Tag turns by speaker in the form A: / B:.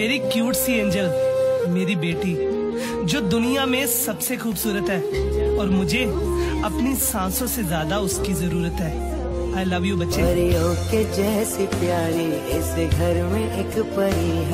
A: मेरी क्यूट सी एंजल मेरी बेटी, जो दुनिया में सबसे खूबसूरत है और मुझे अपनी सांसों से ज़्यादा उसकी ज़रूरत है। आई लव यू बच्चे।
B: के जैसी प्यारी, इस घर में एक परी है।